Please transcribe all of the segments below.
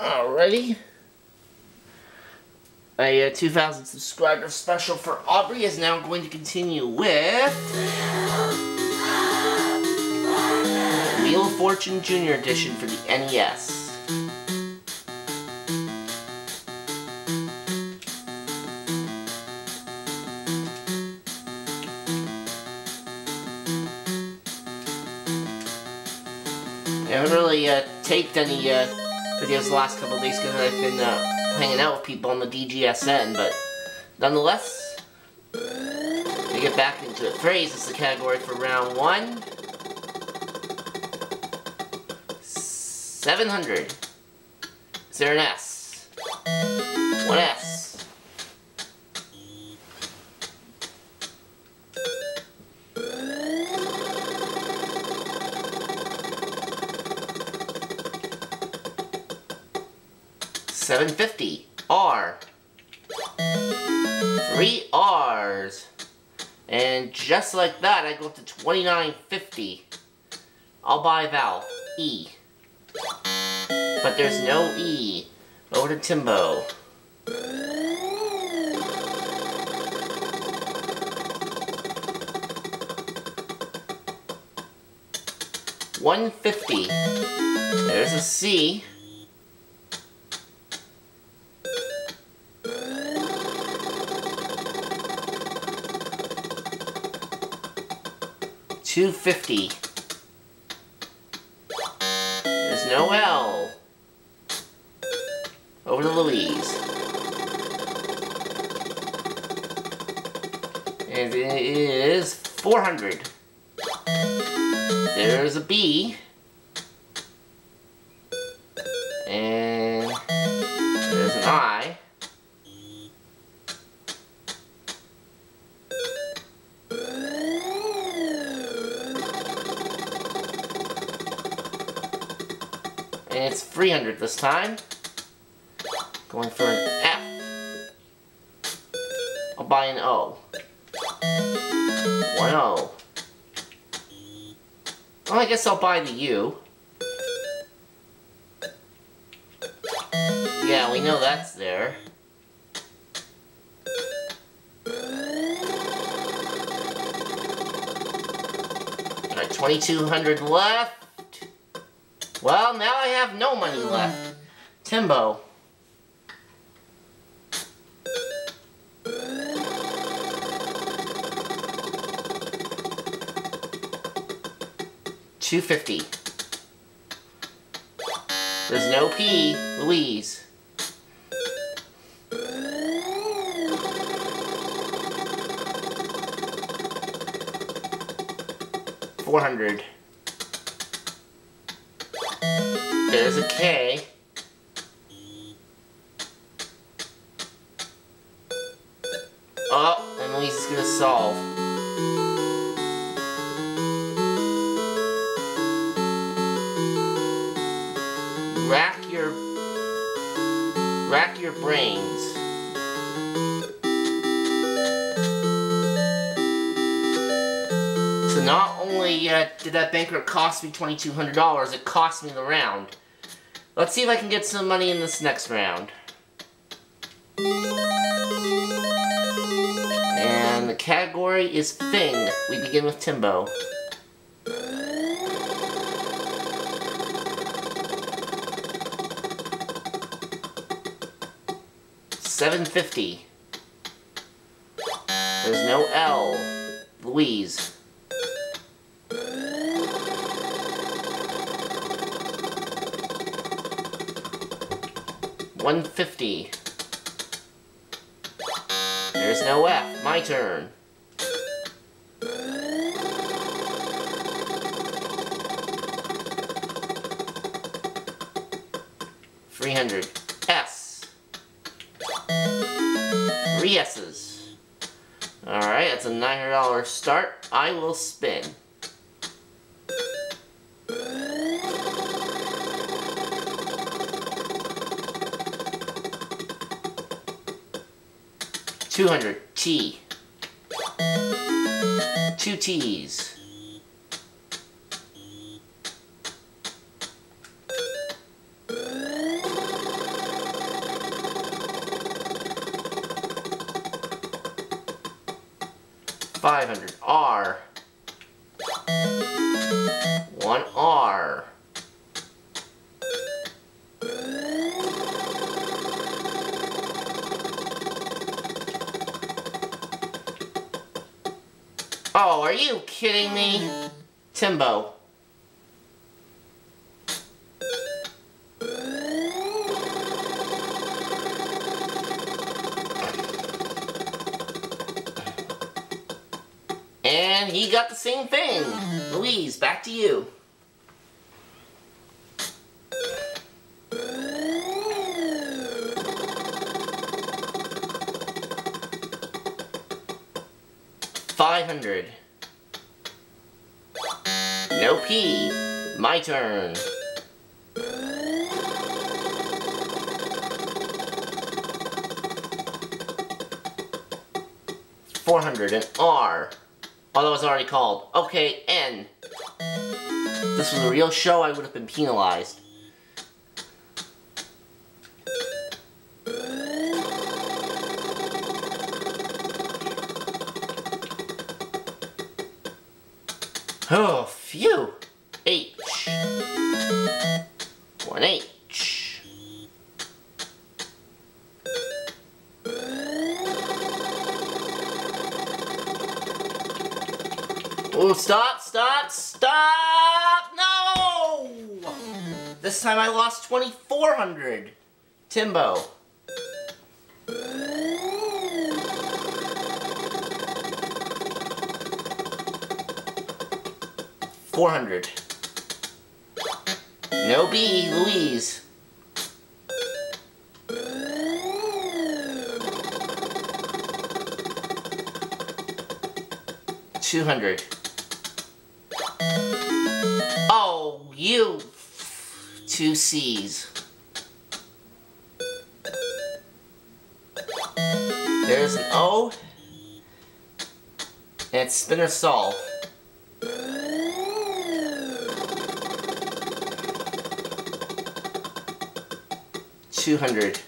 Alrighty. A uh, 2,000 subscriber special for Aubrey is now going to continue with... Wheel of Fortune Junior Edition for the NES. I haven't really uh, taped any uh, videos the last couple days because I've been uh, hanging out with people on the DGSN, but nonetheless, we get back into it. Phrase is the category for round one. 700. Is there an S? One S. Seven fifty. R. Three R's. And just like that, I go up to twenty nine fifty. I'll buy Val. E. But there's no E. Over to Timbo. One fifty. There's a C. Two fifty. There's no L. Over to Louise. And it is 400. There's a B. And it's 300 this time. Going for an F. I'll buy an O. One O. Well, I guess I'll buy the U. Yeah, we know that's there. Alright, 2200 left. Well, now I have no money hmm. left. Timbo. Two fifty. There's no P, Louise. Four hundred. There's a K. Oh, and Louise is gonna solve. Rack your rack your brains. So not only uh, did that banker cost me $2,200, it cost me the round. Let's see if I can get some money in this next round. And the category is Thing. We begin with Timbo. Seven fifty. There's no L. Louise. One fifty. There's no F. My turn. Three hundred. S. Three S's. Alright, that's a $900 start. I will spin. 200 T. Two T's. Five hundred R. One R. Oh, are you kidding me? Timbo. And he got the same thing. Louise, back to you. Five hundred. No P. My turn. Four hundred and R. That was already called. Okay, N. If this was a real show, I would have been penalized. Oh, phew. H. One H. Oh, stop, stop, stop! No! This time I lost 2,400. Timbo. Four hundred. No B, Louise. Two hundred. Oh, you two C's. There's an O. And it's spinner solve. Two hundred.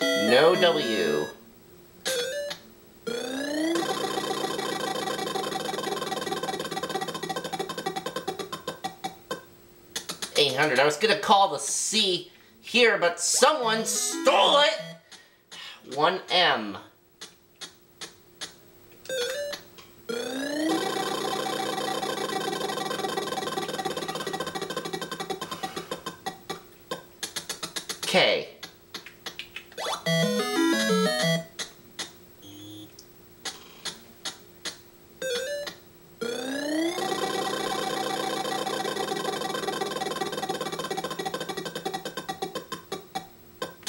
No W. Eight hundred. I was gonna call the C here, but someone stole it. One M. K.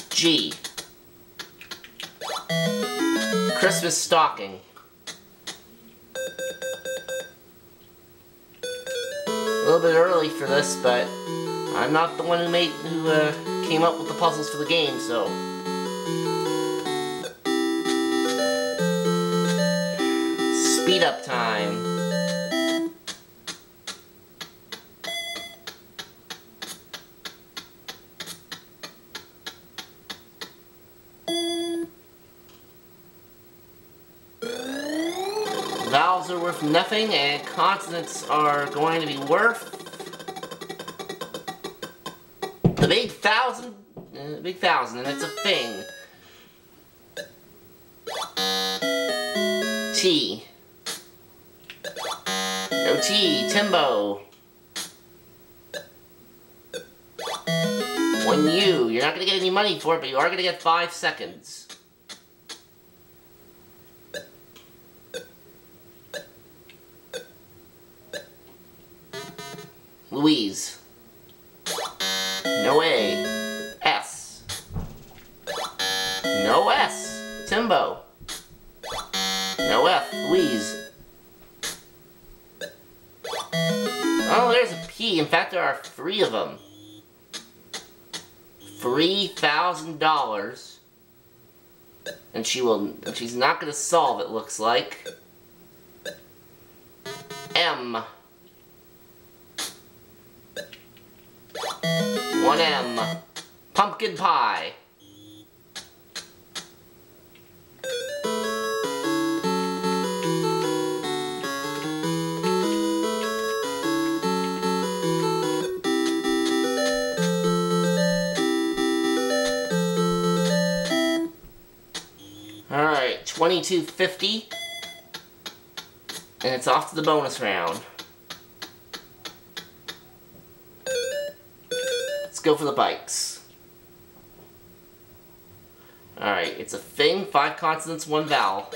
G. Christmas stocking. A little bit early for this, but I'm not the one who made who uh, came up with the puzzles for the game, so. Speed up time. Vowels are worth nothing and consonants are going to be worth the big thousand, uh, big thousand, and it's a thing. T. No T, Timbo. One U. You're not gonna get any money for it, but you are gonna get five seconds. Louise. Timbo. No F. Louise. Oh, there's a P. In fact, there are three of them. $3,000. And she will, she's not going to solve it, looks like. M. 1M. Pumpkin pie. 2250. And it's off to the bonus round. Let's go for the bikes. Alright, it's a thing, five consonants, one vowel.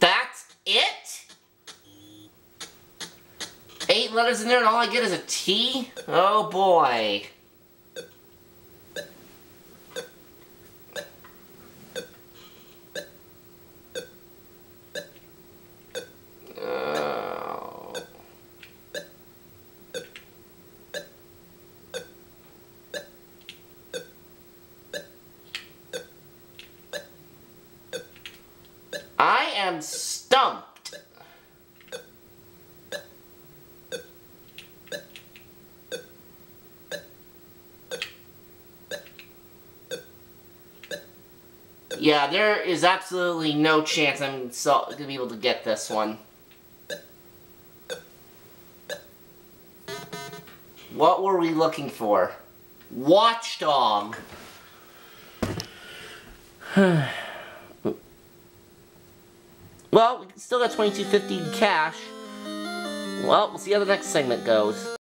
That's it? Eight letters in there and all I get is a T? Oh boy. Oh. I am stumped. Yeah, there is absolutely no chance I'm so, gonna be able to get this one. What were we looking for? Watchdog. well, we still got 2250 cash. Well, we'll see how the next segment goes.